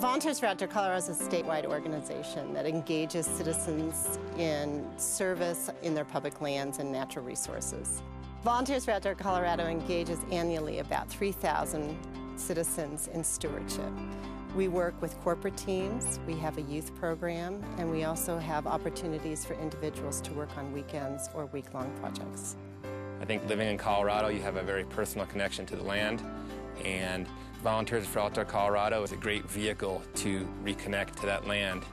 Volunteers for Outdoor Colorado is a statewide organization that engages citizens in service in their public lands and natural resources. Volunteers for Outdoor Colorado engages annually about 3,000 citizens in stewardship. We work with corporate teams, we have a youth program, and we also have opportunities for individuals to work on weekends or week-long projects. I think living in Colorado, you have a very personal connection to the land, and Volunteers for Outdoor Colorado is a great vehicle to reconnect to that land.